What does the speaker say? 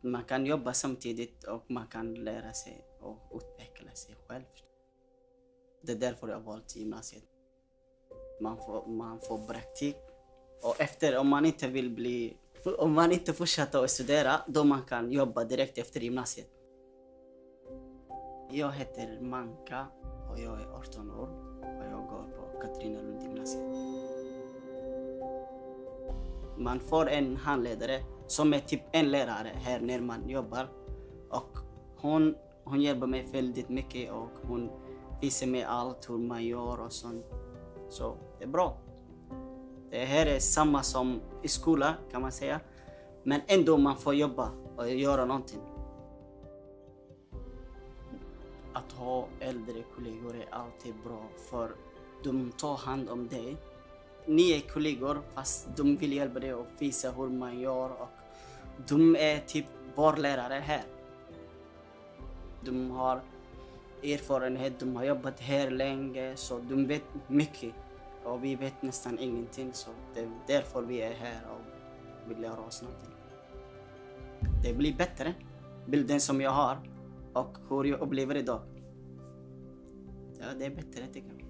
man kan jobba samtidigt och man kan lära sig och utveckla sig själv. Det är därför jag valt gymnasiet. Man får, man får praktik. Och efter, om man inte vill bli... Om man inte fortsätter att studera, då man kan jobba direkt efter gymnasiet. Jag heter Manka och jag är 18 år och jag går på Katarina Man får en handledare som är typ en lärare här när man jobbar. Och hon, hon hjälper mig väldigt mycket och hon visar mig allt hur man gör och sånt. Så det är bra. Det här är samma som i skolan kan man säga. Men ändå man får jobba och göra någonting. Att ha äldre kollegor är alltid bra för de tar hand om dig. Ni är kollegor fast de vill hjälpa dig och visa hur man gör och de är typ barlärare här. De har erfarenhet, de har jobbat här länge så de vet mycket och vi vet nästan ingenting så det är därför vi är här och vill lära oss någonting. Det blir bättre, bilden som jag har och hur jag upplever idag. Ja, det är bättre tycker jag.